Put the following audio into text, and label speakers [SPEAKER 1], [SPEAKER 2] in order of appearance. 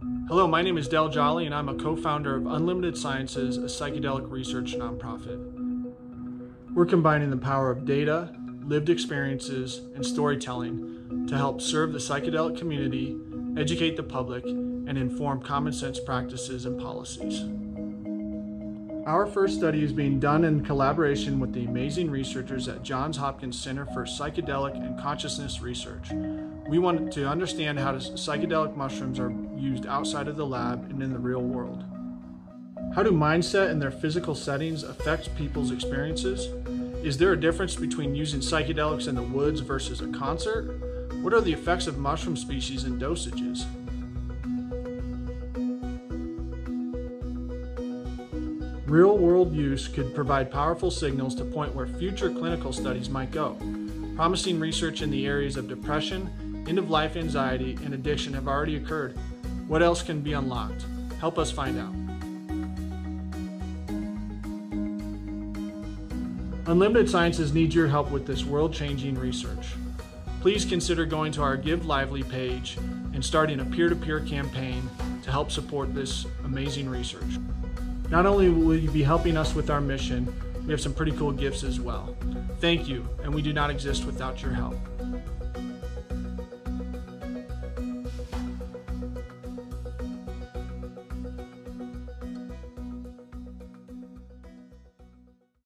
[SPEAKER 1] Hello, my name is Del Jolly, and I'm a co founder of Unlimited Sciences, a psychedelic research nonprofit. We're combining the power of data, lived experiences, and storytelling to help serve the psychedelic community, educate the public, and inform common sense practices and policies. Our first study is being done in collaboration with the amazing researchers at Johns Hopkins Center for Psychedelic and Consciousness Research. We want to understand how psychedelic mushrooms are used outside of the lab and in the real world. How do mindset and their physical settings affect people's experiences? Is there a difference between using psychedelics in the woods versus a concert? What are the effects of mushroom species and dosages? Real world use could provide powerful signals to point where future clinical studies might go. Promising research in the areas of depression, end of life anxiety, and addiction have already occurred. What else can be unlocked? Help us find out. Unlimited Sciences needs your help with this world changing research. Please consider going to our Give Lively page and starting a peer to peer campaign to help support this amazing research. Not only will you be helping us with our mission, we have some pretty cool gifts as well. Thank you, and we do not exist without your help.